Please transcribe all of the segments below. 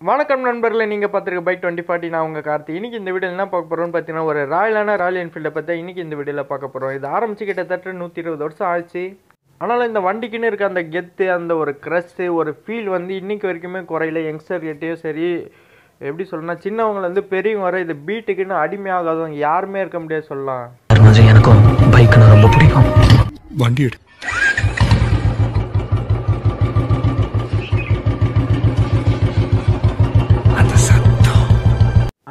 வணக்கம் நண்பர்களே நீங்கள் பார்த்துருக்க பைக் டுவெண்ட்டி ஃபார்ட்டி நான் உங்கள் கார்த்தி. இன்னைக்கு இந்த வீடியோ என்ன பார்க்க போகிறோம்னு பார்த்தீங்கன்னா ஒரு ராயலான ராயல் என்ஃபீல்டை பற்றி இன்னைக்கு இந்த வீடியோவில் பார்க்க போகிறோம் இது ஆரம்பிச்சு கிட்டத்தட்ட நூற்றி இருபது வருஷம் ஆச்சு. ஆனாலும் இந்த வண்டிக்குன்னு இருக்க அந்த கெத்து அந்த ஒரு க்ரஷ்ஷு ஒரு ஃபீல் வந்து இன்னைக்கு வரைக்குமே குறையில. யங்ஸ்டர் கிட்டேயும் சரி எப்படி சொல்லணும்னா சின்னவங்கலேருந்து பெரியவங்க வர இது பீட்டுக்குன்னு அடிமையாகாதவங்க யாருமே இருக்க முடியாது சொல்லலாம். எனக்கும் பைக்னா ரொம்ப பிடிக்கும். வண்டி எடு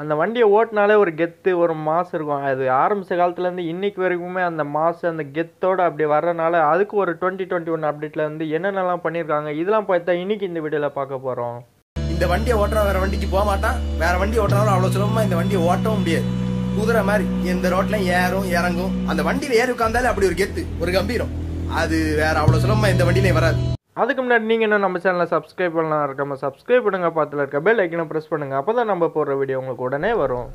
அந்த வண்டியை ஓட்டினாலே ஒரு கெத்து ஒரு மாஸ் இருக்கும். அது ஆரம்பித்த காலத்துலேருந்து இன்னைக்கு வரைக்குமே அந்த மாசம் அந்த கெத்தோட அப்படி வர்றனால அதுக்கு ஒரு டுவெண்ட்டி டுவெண்ட்டி ஒன் அப்டேட்டில் வந்து என்னென்னலாம் பண்ணியிருக்காங்க இதெல்லாம் பார்த்தா இன்னைக்கு இந்த வீடியோவில் பார்க்க போகிறோம் இந்த வண்டியை ஓட்டுறவன் வேற வண்டிக்கு போக மாட்டான். வேற வண்டி ஓட்டுறாலும் அவ்வளோ சுலபமாக இந்த வண்டியை ஓட்டவும் முடியாது. குதிரை மாதிரி இந்த ரோட்ல ஏறும் இறங்கும். அந்த வண்டியில் ஏறி உட்காந்தாலே அப்படி ஒரு கெத்து ஒரு கம்பீரம். அது வேற அவ்வளோ சுலபமாக இந்த வண்டியிலே வராது. அதுக்கு முன்னாடி நீங்கள் என்ன நம்ம சேனலை சப்ஸ்கிரைப் பண்ணலாம் இருக்காம சப்ஸ்கிரைப் பண்ணுங்க பார்த்துல இருக்க பெல் ஐக்கனை ப்ரெஸ் பண்ணுங்கள் அப்போ தான் நம்ம போடுற வீடியோ உங்களுக்கு உடனே வரும்.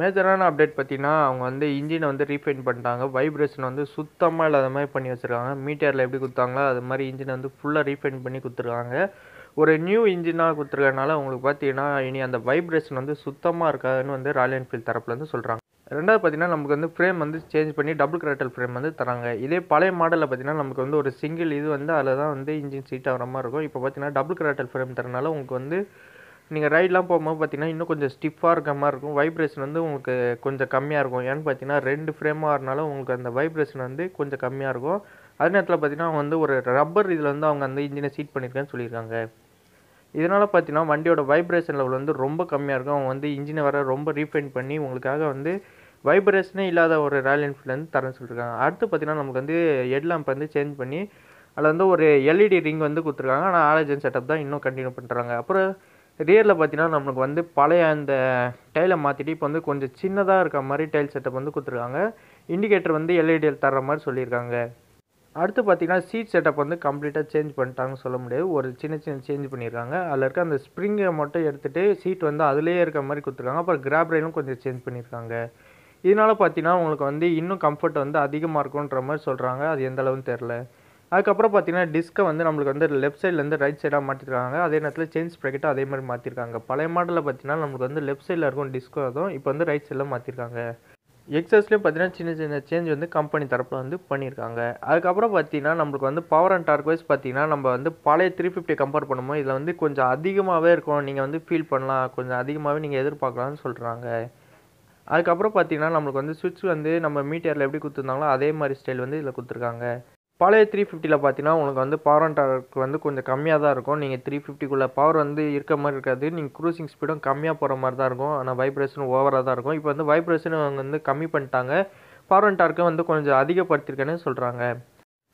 மேஜரான அப்டேட் பார்த்தீங்கன்னா அவங்க வந்து இன்ஜினை வந்து ரீஃபைன் பண்ணிட்டாங்க. வைப்ரேஷன் வந்து சுத்தமாக இல்லாத மாதிரி பண்ணி வச்சுருக்காங்க. மீட்டரில் எப்படி கொடுத்தாங்களோ அது மாதிரி இன்ஜினை வந்து ஃபுல்லாக ரீஃபைன் பண்ணி கொடுத்துருக்காங்க ஒரு நியூ இன்ஜினாக கொடுத்துருக்கனால உங்களுக்கு பார்த்தீங்கன்னா இனி அந்த வைப்ரேஷன் வந்து சுத்தமாக இருக்காதுன்னு வந்து ராயல் என்ஃபீல்ட் தரப்புலேருந்து சொல்கிறாங்க ரெண்டாவது பார்த்தீங்கன்னா நமக்கு வந்து ஃப்ரேம் வந்து சேஞ்ச் பண்ணி டபுள் கிராட்டல் ஃப்ரேம் வந்து தராங்க. இதே பழைய மாடலில் பார்த்தீங்கன்னா நமக்கு வந்து ஒரு சிங்கிள் இது வந்து அதில் தான் வந்து இன்ஜின் சீட் ஆகிற மாதிரி இருக்கும். இப்போ பார்த்தீங்கன்னா டபுள் கிராட்டல் ஃப்ரேம் தரனால உங்களுக்கு வந்து நீங்கள் ரைட்லாம் போகும்போது பார்த்தீங்கன்னா இன்னும் கொஞ்சம் ஸ்டிஃபாக இருக்க மாதிரி இருக்கும். வைப்ரேஷன் வந்து உங்களுக்கு கொஞ்சம் கம்மியாக இருக்கும். ஏன்னு பார்த்தீங்கன்னா ரெண்டு ஃப்ரேமாக இருந்தாலும் உங்களுக்கு அந்த வைப்ரேஷன் வந்து கொஞ்சம் கம்மியாக இருக்கும். அதே நேரத்தில் பார்த்தீங்கன்னா அவங்க வந்து ஒரு ரப்பர் இதில் வந்து அவங்க அந்த இன்ஜினை சீட் பண்ணியிருக்கேன்னு சொல்லியிருக்காங்க. இதனால் பார்த்தீங்கன்னா வண்டியோட வைப்ரேஷன் லெவல் வந்து ரொம்ப கம்மியாக இருக்கும். அவங்க வந்து இன்ஜினை வர ரொம்ப ரீஃபைன் பண்ணி உங்களுக்காக வந்து வைப்ரேஷனே இல்லாத ஒரு ராயல் என்ஃபீல்டு வந்து தரேன்னு சொல்லியிருக்காங்க அடுத்து பார்த்தீங்கன்னா நமக்கு வந்து ஹெட்லாம்ப் வந்து சேஞ்ச் பண்ணி அதில் வந்து ஒரு எல்இடி ரிங் வந்து கொடுத்துருக்காங்க. ஆனால் ஆலஜன் செட்டப் தான் இன்னும் கண்டினியூ பண்ணுறாங்க அப்புறம் ரியரில் பார்த்தீங்கன்னா நமக்கு வந்து பழைய அந்த டைலை மாற்றிட்டு இப்போ வந்து கொஞ்சம் சின்னதாக இருக்க மாதிரி டைல் செட்டப் வந்து கொடுத்துருக்காங்க. இண்டிகேட்டர் வந்து எல்இடியில் தர்ற மாதிரி சொல்லியிருக்காங்க. அடுத்து பார்த்தீங்கன்னா சீட் செட்டப் வந்து கம்ப்ளீட்டாக சேஞ்ச் பண்ணிட்டாங்கன்னு சொல்ல முடியாது. ஒரு சின்ன சின்ன சேஞ்ச் பண்ணியிருக்காங்க. அதில் இருக்க அந்த ஸ்ப்ரிங்கை மட்டும் எடுத்துகிட்டு சீட் வந்து அதுலேயே இருக்க மாதிரி கொடுத்துருக்காங்க. அப்புறம் கிராப் ரயிலும் கொஞ்சம் சேஞ்ச் பண்ணியிருக்காங்க. இதனால் பார்த்தீங்கன்னா உங்களுக்கு வந்து இன்னும் கம்ஃபர்ட் வந்து அதிகமாக இருக்குன்ற மாதிரி சொல்கிறாங்க அது எந்த அளவுன்னு தெரில அதுக்கப்புறம் பார்த்தீங்கன்னா டிஸ்கை வந்து நம்மளுக்கு வந்து லெஃப்ட் சைட்லேருந்து ரைட் சைடாக மாற்றிருக்காங்க. அதே நேரத்தில் சேஞ்ச் ப்ராக்கெட்டும் அதே மாதிரி மாற்றிருக்காங்க. பழைய மாடலில் பார்த்தீங்கன்னா நம்மளுக்கு வந்து லெஃப்ட் சைடில் இருக்கும் டிஸ்கோ அதுவும் இப்போ வந்து ரைட் சைடில் மாற்றிருக்காங்க. எக்ஸஸ்லேயும் பார்த்தீங்கன்னா சின்ன சின்ன சேஞ்ச் வந்து கம்பெனி தரப்பில் வந்து பண்ணியிருக்காங்க அதுக்கப்புறம் பார்த்தீங்கன்னா நம்மளுக்கு வந்து பவர் அண்ட் டார்க் வைஸ் பார்த்தீங்கன்னா நம்ம வந்து பழைய த்ரீ ஃபிஃப்டி கம்பேர் பண்ணும்போது இதில் வந்து கொஞ்சம் அதிகமாகவே இருக்கும். நீங்கள் வந்து ஃபீல் பண்ணலாம். கொஞ்சம் அதிகமாகவே நீங்கள் எதிர்பார்க்கலாம்னு சொல்கிறாங்க அதுக்கப்புறம் பார்த்தீங்கன்னா நம்மளுக்கு வந்து சுவிட்ச் வந்து நம்ம மீட்டரில் எப்படி கொடுத்துருந்தாங்களோ அதே மாதிரி ஸ்டைல் வந்து இதில் கொடுத்துருக்காங்க. பழைய த்ரீ ஃபிஃப்டியில் பார்த்தீங்கன்னா உங்களுக்கு வந்து பவர் அண்ட் டார்க் வந்து கொஞ்சம் கம்மியாக தான் இருக்கும். நீங்கள் த்ரீ ஃபிஃப்டிக்குள்ளே பவர் வந்து இருக்க மாதிரி இருக்காது. நீங்கள் க்ரூசிங் ஸ்பீடும் கம்மியாக போகிற மாதிரி தான் இருக்கும். ஆனால் வைப்ரேஷன் ஓவராக தான் இருக்கும். இப்போ வந்து வைப்ரேஷன் அவங்க வந்து கம்மி பண்ணிட்டாங்க. பவர் அண்ட் டார்க்கை வந்து கொஞ்சம் அதிகப்படுத்திருக்கேன்னு சொல்கிறாங்க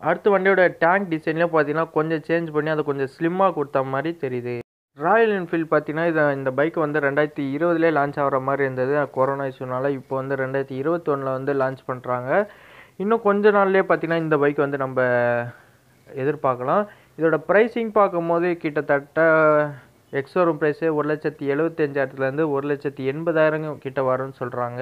அடுத்த வண்டியோட டேங்க் டிசைன்லேயும் பார்த்தீங்கன்னா கொஞ்சம் சேஞ்ச் பண்ணி அதை கொஞ்சம் ஸ்லிம்மாக கொடுத்த மாதிரி தெரியுது. ராயல் என்ஃபீல்டு பார்த்தீங்கன்னா இதை இந்த பைக் வந்து ரெண்டாயிரத்தி இருபதுலேயே லான்ச் ஆகிற மாதிரி இருந்தது. கொரோனா இஷ்யூனால இப்போ வந்து ரெண்டாயிரத்தி இருபத்தொன்னில் வந்து லான்ச் பண்ணுறாங்க இன்னும் கொஞ்ச நாள்லேயே பார்த்தீங்கன்னா இந்த பைக் வந்து நம்ம எதிர்பார்க்கலாம். இதோட ப்ரைஸிங் பார்க்கும்போது கிட்டத்தட்ட எக்ஸோரூம் ப்ரைஸே ஒரு லட்சத்தி எழுபத்தஞ்சாயிரத்துலேருந்து ஒரு லட்சத்தி எண்பதாயிரம் கிட்ட வரும்னு சொல்கிறாங்க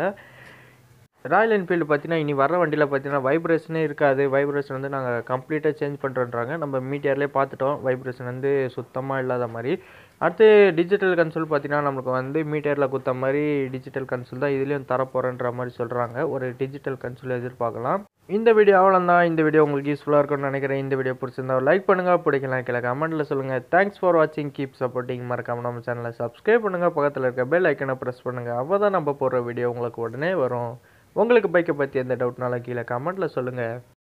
ராயல் என்ஃபீல்டு பார்த்தீங்கன்னா இனி வர வண்டியில் பார்த்தீங்கன்னா வைப்ரேஷனே இருக்காது. வைப்ரேஷன் வந்து நாங்கள் கம்ப்ளீட்டாக சேஞ்ச் பண்ணுறோன்றாங்க நம்ம மீட்டர்லேயே பார்த்துட்டோம். வைப்ரேஷன் வந்து சுத்தமாக இல்லாத மாதிரி. அடுத்து டிஜிட்டல் கன்சோல் பார்த்தீங்கன்னா நம்மளுக்கு வந்து மீட்டரில் கொடுத்த மாதிரி டிஜிட்டல் கன்சோல் தான் இதுலேயும் தரப்போகிறேன்ற மாதிரி சொல்கிறாங்க ஒரு டிஜிட்டல் கன்சோல் எதிர்பார்க்கலாம். இந்த வீடியோ அவ்வளோதான் இந்த வீடியோ உங்களுக்கு யூஸ்ஃபுல்லாக இருக்கும்னு நினைக்கிறேன். இந்த வீடியோ பிடிச்சிருந்தா லைக் பண்ணுங்கள் பிடிக்கலாம் கீழே கமெண்ட்டில் சொல்லுங்கள் தேங்க்ஸ் ஃபார் வாட்சிங் கீப் சப்போர்ட்டிங் மறக்காம நம்ம சேனலை சப்ஸ்கிரைப் பண்ணுங்கள் பக்கத்தில் இருக்க பெல் ஐக்கனை ப்ரெஸ் பண்ணுங்கள் அப்போ தான் நம்ம போடுற வீடியோ உங்களுக்கு உடனே வரும். உங்களுக்கு பைக்கை பற்றி எந்த டவுட்னாலும் கீழே கமெண்ட்டில் சொல்லுங்கள்